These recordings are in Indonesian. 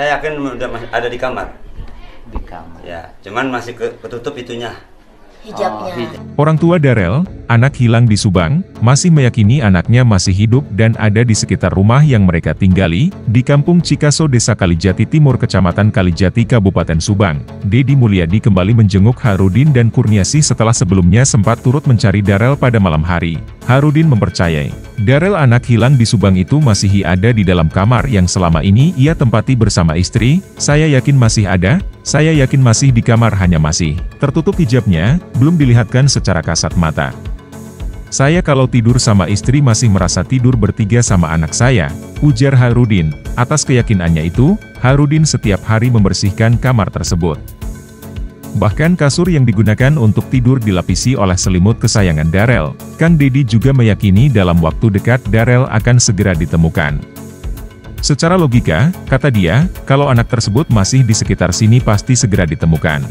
Saya yakin udah ada di kamar. di kamar. Ya, cuman masih ke, ketutup itunya. Hijabnya. Oh, hijab. Orang tua Darel, anak hilang di Subang, masih meyakini anaknya masih hidup dan ada di sekitar rumah yang mereka tinggali, di Kampung Cikaso, Desa Kalijati Timur, Kecamatan Kalijati, Kabupaten Subang. Dedi Mulyadi kembali menjenguk Harudin dan Kurniasi setelah sebelumnya sempat turut mencari Darel pada malam hari. Harudin mempercayai, Darel anak hilang di Subang itu masih ada di dalam kamar yang selama ini ia tempati bersama istri, saya yakin masih ada, saya yakin masih di kamar hanya masih tertutup hijabnya, belum dilihatkan secara kasat mata. Saya kalau tidur sama istri masih merasa tidur bertiga sama anak saya, ujar Harudin. Atas keyakinannya itu, Harudin setiap hari membersihkan kamar tersebut. Bahkan kasur yang digunakan untuk tidur dilapisi oleh selimut kesayangan Darel. Kang Dedi juga meyakini dalam waktu dekat Darel akan segera ditemukan. Secara logika, kata dia, kalau anak tersebut masih di sekitar sini pasti segera ditemukan.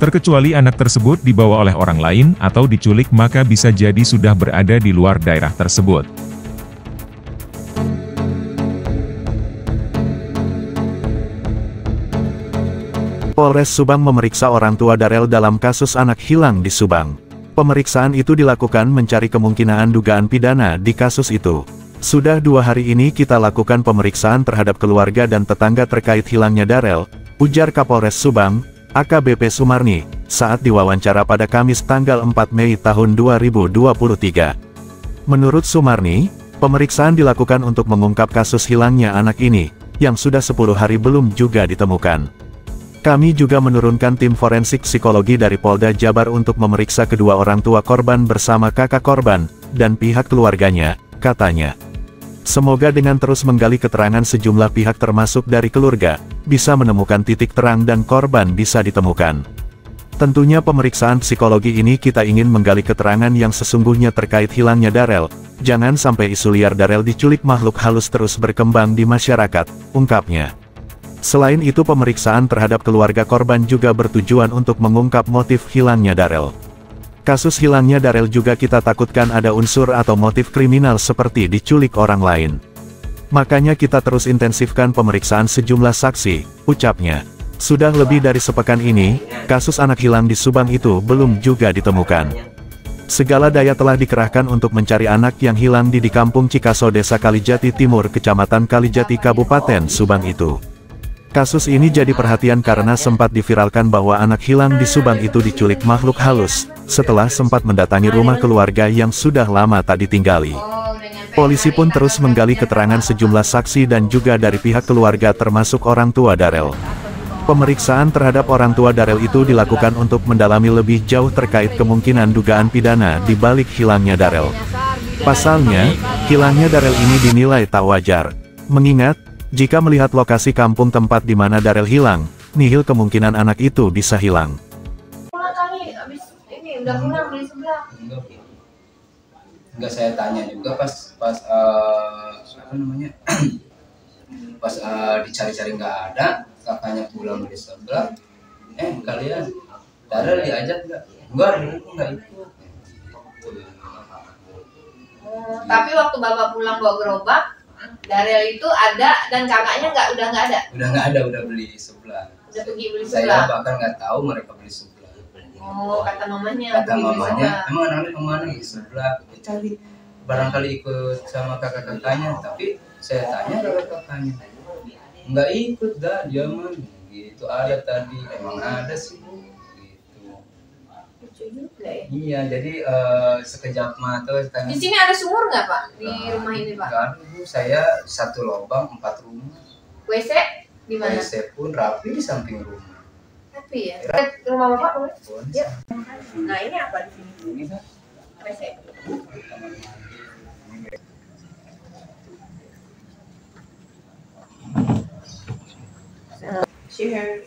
Terkecuali anak tersebut dibawa oleh orang lain atau diculik maka bisa jadi sudah berada di luar daerah tersebut. Polres Subang memeriksa orang tua Darel dalam kasus anak hilang di Subang. Pemeriksaan itu dilakukan mencari kemungkinan dugaan pidana di kasus itu. Sudah dua hari ini kita lakukan pemeriksaan terhadap keluarga dan tetangga terkait hilangnya Darel, ujar Kapolres Subang, AKBP Sumarni, saat diwawancara pada Kamis tanggal 4 Mei tahun 2023. Menurut Sumarni, pemeriksaan dilakukan untuk mengungkap kasus hilangnya anak ini, yang sudah 10 hari belum juga ditemukan. Kami juga menurunkan tim forensik psikologi dari Polda Jabar untuk memeriksa kedua orang tua korban bersama kakak korban, dan pihak keluarganya, katanya. Semoga dengan terus menggali keterangan sejumlah pihak termasuk dari keluarga, bisa menemukan titik terang dan korban bisa ditemukan. Tentunya pemeriksaan psikologi ini kita ingin menggali keterangan yang sesungguhnya terkait hilangnya Darel, jangan sampai isu liar Darel diculik makhluk halus terus berkembang di masyarakat, ungkapnya. Selain itu pemeriksaan terhadap keluarga korban juga bertujuan untuk mengungkap motif hilangnya Darel. Kasus hilangnya Darel juga kita takutkan ada unsur atau motif kriminal seperti diculik orang lain. Makanya kita terus intensifkan pemeriksaan sejumlah saksi, ucapnya. Sudah lebih dari sepekan ini, kasus anak hilang di Subang itu belum juga ditemukan. Segala daya telah dikerahkan untuk mencari anak yang hilang di di kampung Cikaso Desa Kalijati Timur Kecamatan Kalijati Kabupaten Subang itu. Kasus ini jadi perhatian karena sempat diviralkan bahwa anak hilang di Subang itu diculik makhluk halus, setelah sempat mendatangi rumah keluarga yang sudah lama tak ditinggali. Polisi pun terus menggali keterangan sejumlah saksi dan juga dari pihak keluarga termasuk orang tua Darel. Pemeriksaan terhadap orang tua Darel itu dilakukan untuk mendalami lebih jauh terkait kemungkinan dugaan pidana di balik hilangnya Darel. Pasalnya, hilangnya Darel ini dinilai tak wajar. Mengingat, jika melihat lokasi kampung tempat di mana Darel hilang, nihil kemungkinan anak itu bisa hilang. Pulang kali abis ini udah pulang beli sebelah. enggak enggak saya tanya juga pas pas eh, apa namanya pas eh, dicari-cari nggak ada kakaknya pulang dari sebelah eh kalian Darel diajak nggak enggak dulu nggak ikut Oh, tapi waktu bapak pulang bawa gerobak, Darel itu ada dan kakaknya nggak udah nggak ada, udah nggak ada udah beli sebelah. Udah pergi beli saya sebelah. bahkan nggak tahu mereka beli sebelah. Oh, kata mamanya kata mamanya emang anaknya ke mana? Di sebelah Ya, cari. Barangkali ikut sama kakak kakaknya tapi saya tanya kakak kakaknya nggak ikut dah dia mah gitu ada tadi. Emang ada sih Lucu juga ya. iya jadi eh, sekejap mata tanya Di sini ada sumur nggak pak di rumah ini pak? Ada, bu saya satu lubang empat rumah WC di mana? WC pun rapi di samping rumah Tapi ya. Eh, Rumah bapak boleh? Pun Ya. Nah ini apa di sini? ini kan WC. Share.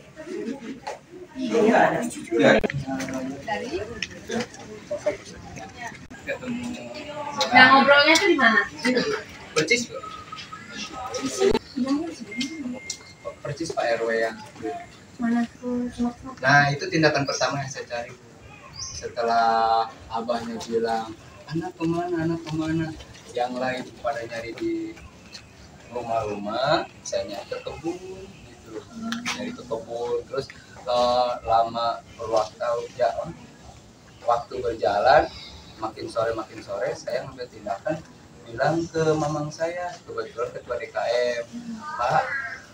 Nah ngobrolnya tuh di mana? percis Bu. percis Pak RW yang Mana tuh? Nah itu tindakan pertama yang saya cari Bu. Setelah abahnya bilang anak ke mana anak ke mana yang lain pada nyari di rumah-rumah saya nyari ke kebun terus eh, lama waktu ya waktu berjalan makin sore makin sore saya ngambil tindakan bilang ke mamang saya kebetulan ketua DKM Pak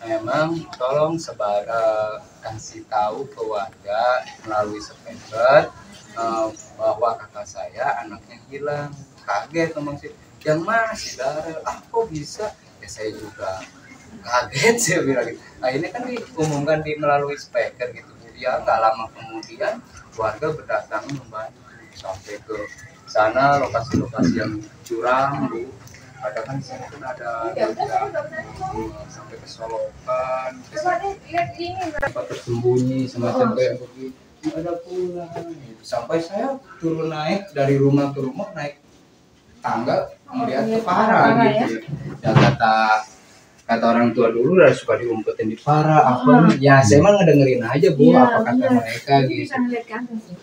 memang tolong sebar eh, kasih tahu ke warga melalui sepeda eh, bahwa kakak saya anaknya hilang. Kaget ngomong sih yang mana si Darel ah kok bisa? Ya saya juga kaget saya bilang gitu. Nah ini kan diumumkan di melalui speaker gitu. Ya nggak lama kemudian warga berdatangan membantu sampai ke sana lokasi-lokasi yang curam bu. Ada kan sana kan ada Ya ngomong. sampai ke Solokan ke tempat tersembunyi semacam kayak begitu ada pula gitu. sampai saya turun naik dari rumah ke rumah naik tangga melihat ke iya, para parah gitu ya. kata kata orang tua dulu udah suka diumpetin di para apa nih. ya saya mah ngedengerin aja bu Iya, apa kata iya. mereka Itu gitu bisa ngeliat ke atas ya.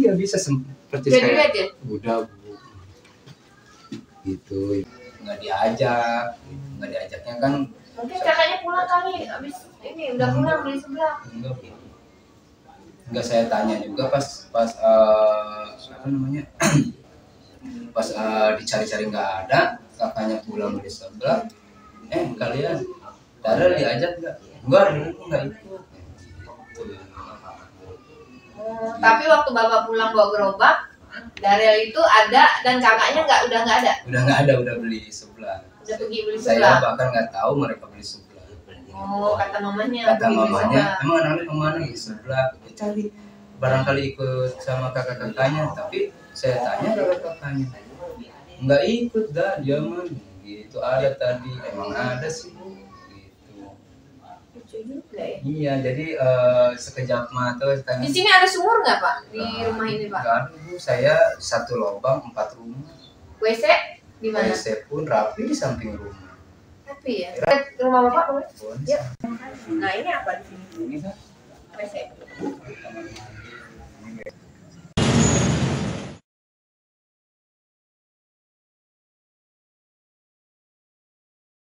iya bisa seperti saya ya? udah bu gitu nggak diajak nggak diajaknya kan Mungkin kakaknya pulang kali abis ini udah pulang beli sebelah. enggak enggak saya tanya juga pas pas eh, apa namanya pas eh, dicari-cari nggak ada kakaknya pulang dari sebelah eh kalian Darel diajak nggak? Enggak aku nggak. Ikut Oh, tapi waktu bapak pulang bawa gerobak, Darel itu ada dan kakaknya nggak udah nggak ada, udah nggak ada udah beli sebelah. Udah pergi beli saya sebelah. bahkan nggak tahu mereka beli sebelah. Oh, kata mamanya kata mamanya sebelah. emang anak-anak ke mana ya? Sebelah cari. Barangkali ikut sama kakak-kakaknya tapi saya tanya kakak-kakaknya nggak ikut dah dia mah gitu ada tadi emang ada sih bu gitu Lucu juga ya. iya jadi eh, sekejap mata tanya Di sini ada sumur nggak pak di Nggak rumah ini pak? nggak ada bu saya satu lubang empat rumah WC di mana? WC pun rapi di samping rumah Tapi ya. Rumah bapak boleh? Pun Yuk. Nah ini apa di sini? ini kan WC. kamar mandi